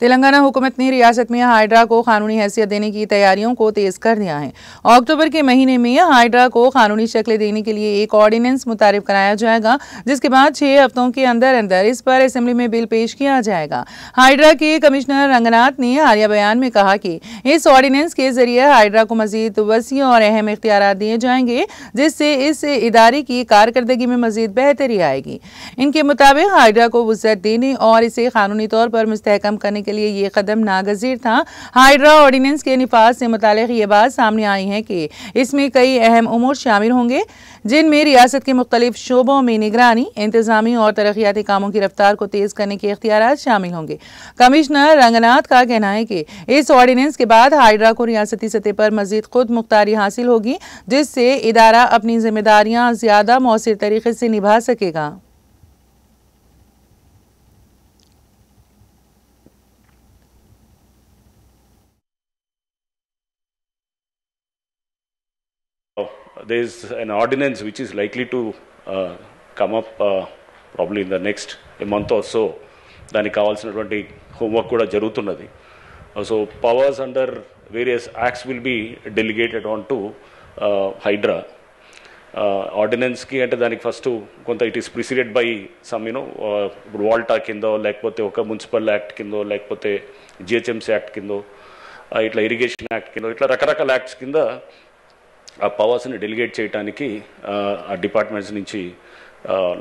तेलंगाना हुकूमत ने रियासत में हाइड्रा को कानूनी हैसियत देने की तैयारियों को तेज कर दिया है। अक्टूबर के महीने में हाइड्रा को कानूनी शक्ल देने के लिए एक ऑर्डिनेंस मुतारिफ कराया जाएगा, जिसके बाद छह हफ्तों के अंदर अंदर इस पर असेंबली में बिल पेश किया जाएगा। हाइड्रा के कमिश्नर रंगनाथ ने हालिया बयान में कहा कि इस ऑर्डिनेंस के ज़रिए हाइड्रा को मजीद वसी और अहम इख्तियार दिए जाएँगे, जिससे इस इदारे की कारकर्दगी में मजीद बेहतरी आएगी। इनके मुताबिक हाइड्रा को वसत देने और इसे कानूनी तौर पर मुस्तहकम करने के लिए ये कदम नागजीर था। हाइड्रा ऑर्डिनेंस के निफाज से मुतालिक ये बात सामने आई है कि इसमें कई अहम उमूर शामिल होंगे, जिनमें रियासत के मुख्तलिफ़ शोबों में निगरानी, इंतजामी और तरक्याती कामों की रफ्तार को तेज करने के इख्तियार शामिल होंगे। कमिश्नर रंगनाथ का कहना है कि इस ऑर्डीनेंस के बाद हाइड्रा को रियासती सतह पर मजीद खुद मुख्तारी हासिल होगी, जिससे इदारा अपनी जिम्मेदारियाँ ज़्यादा मौसर तरीके से निभा सकेगा। Oh, there is an ordinance which is likely to uh, come up uh, probably in the next a month or so. దానికి కావాల్సినటువంటి హోంవర్క్ కూడా జరుగుతున్నది. So powers under various acts will be delegated on to HYDRAA ఆర్డినెన్స్కి అంటే దానికి first కొంత it is preceded by some you know ఇప్పుడు వాల్టా కిందో లేకపోతే ఒక మున్సిపల్ యాక్ట్ కిందో లేకపోతే జిహెచ్ఎంసీ యాక్ట్ uh, కిందో ఇట్లా ఇరిగేషన్ యాక్ట్ కింద ఇట్లా రకరకాల యాక్ట్స్ కింద ఆ పవర్స్ని డెలిగేట్ చేయడానికి ఆ డిపార్ట్మెంట్స్ నుంచి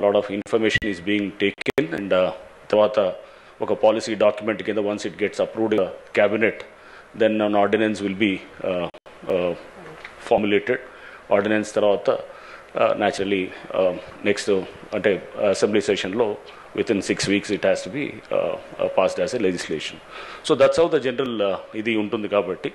lot of information is being taken and తర్వాత ఒక పాలసీ డాక్యుమెంట్ కింద once it gets approved cabinet then an ordinance will be formulated ordinance తర్వాత న్యాచురలీ నెక్స్ట్ అంటే అసెంబ్లీ సెషన్లో within six weeks it has to be passed as a legislation so that's how the general ఇది ఉంటుంది కాబట్టి